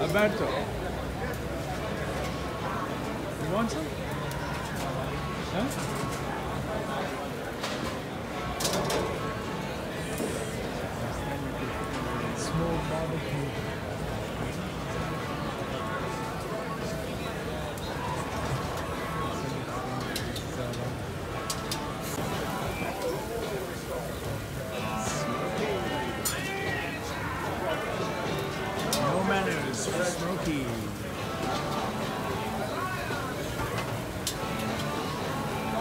Alberto. You want some? Huh? Small barbecue.